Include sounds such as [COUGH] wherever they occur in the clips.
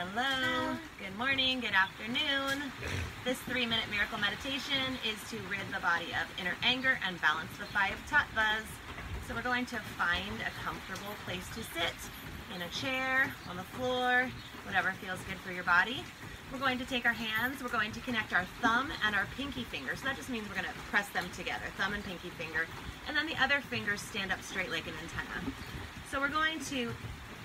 Hello, good morning, good afternoon. This three minute miracle meditation is to rid the body of inner anger and balance the five tattvas. So we're going to find a comfortable place to sit in a chair, on the floor, whatever feels good for your body. We're going to take our hands, we're going to connect our thumb and our pinky finger. So that just means we're going to press them together, thumb and pinky finger. And then the other fingers stand up straight like an antenna. So we're going to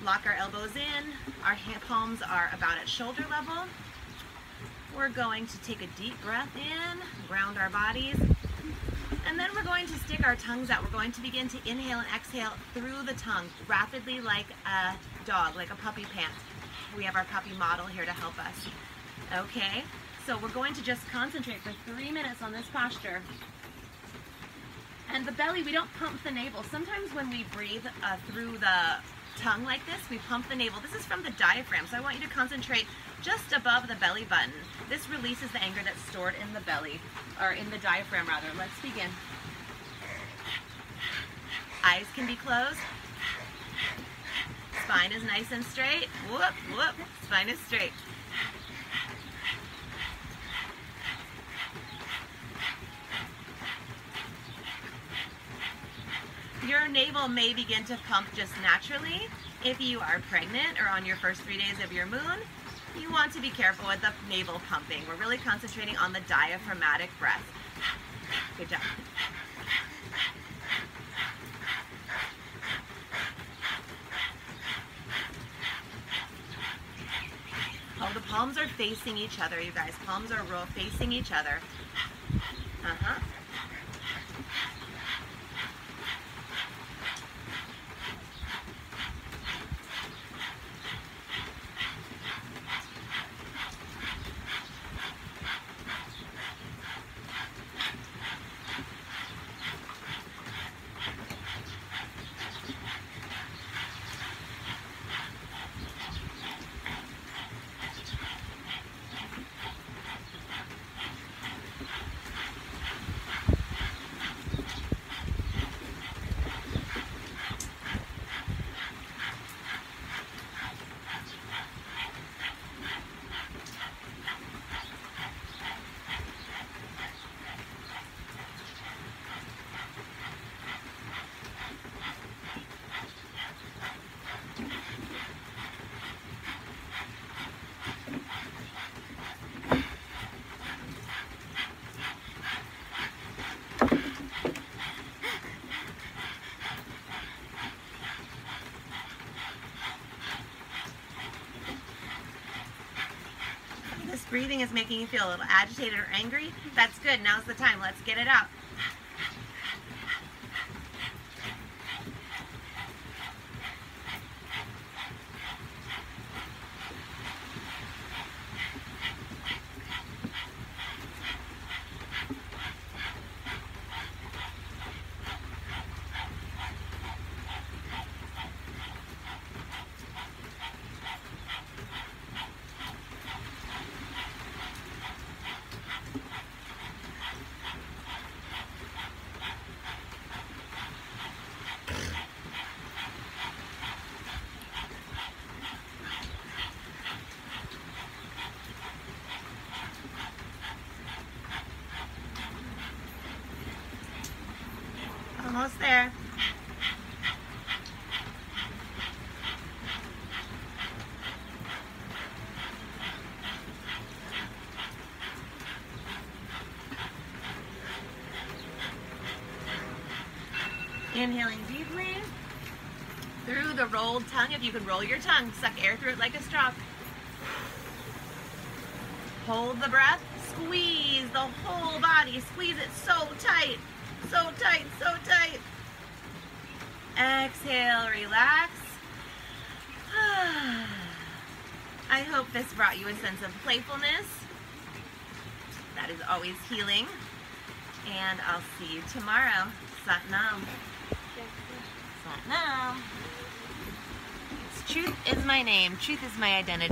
lock our elbows in, our palms are about at shoulder level. We're going to take a deep breath in, ground our bodies, and then we're going to stick our tongues out. We're going to begin to inhale and exhale through the tongue, rapidly like a dog, like a puppy pant. We have our puppy model here to help us. Okay, so we're going to just concentrate for three minutes on this posture. And the belly, we don't pump the navel. Sometimes when we breathe uh, through the tongue like this, we pump the navel. This is from the diaphragm, so I want you to concentrate just above the belly button. This releases the anger that's stored in the belly, or in the diaphragm rather. Let's begin. Eyes can be closed. Spine is nice and straight. Whoop, whoop. Spine is straight. Your navel may begin to pump just naturally. If you are pregnant or on your first three days of your moon, you want to be careful with the navel pumping. We're really concentrating on the diaphragmatic breath. Good job. Oh, the palms are facing each other, you guys. Palms are facing each other. Uh-huh. Breathing is making you feel a little agitated or angry. That's good. Now's the time. Let's get it out. Almost there. Inhaling deeply through the rolled tongue. If you can roll your tongue, suck air through it like a straw. Hold the breath. Squeeze the whole body. Squeeze it so tight. So tight, so tight. Exhale, relax. [SIGHS] I hope this brought you a sense of playfulness. That is always healing. And I'll see you tomorrow. Sat Nam. Sat Nam. Truth is my name. Truth is my identity.